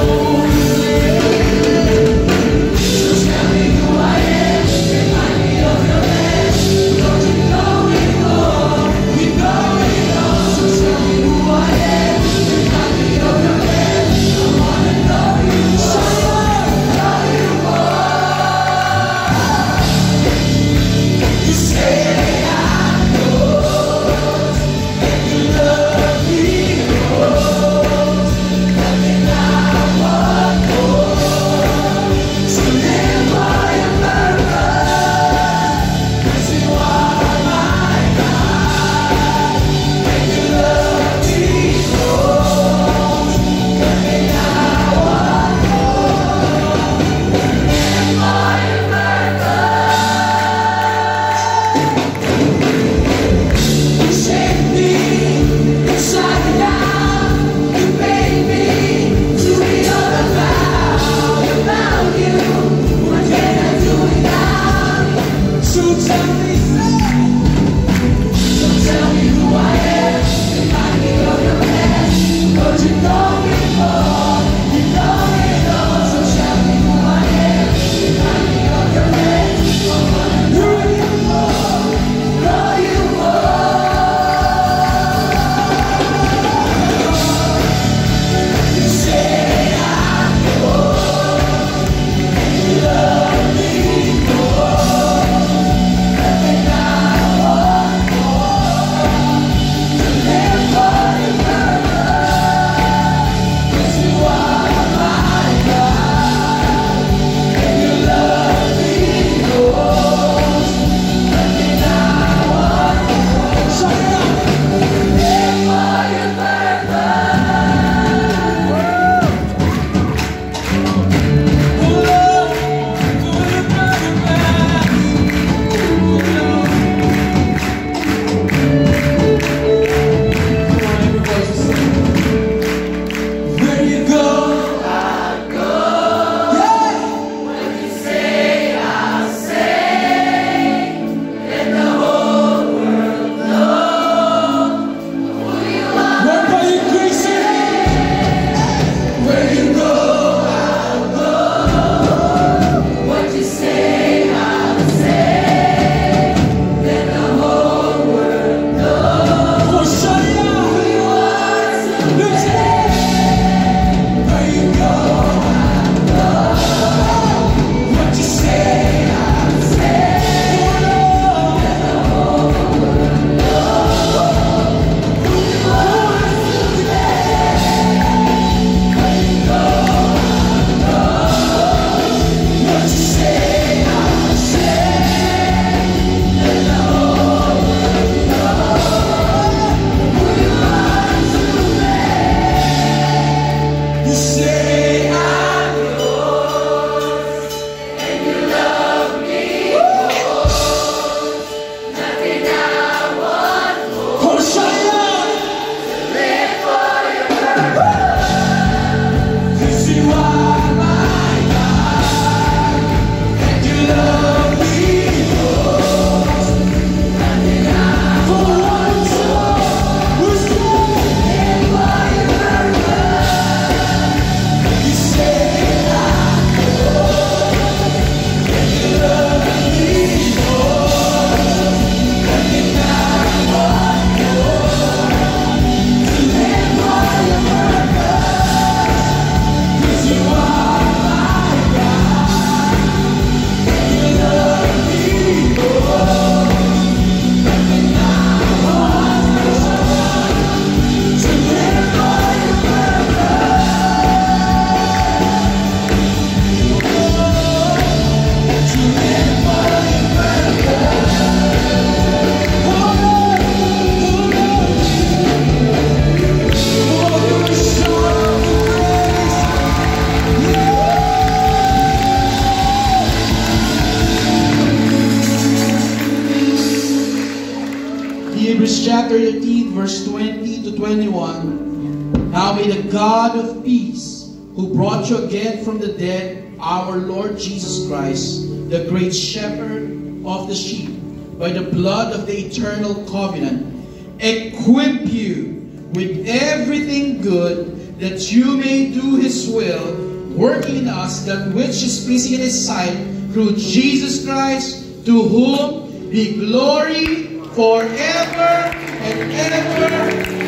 Hebrews chapter 18, verse 20 to 21. Now may the God of peace, who brought you again from the dead, our Lord Jesus Christ, the great shepherd of the sheep, by the blood of the eternal covenant, equip you with everything good that you may do his will, working in us that which is pleasing in his sight, through Jesus Christ, to whom be glory forever and ever.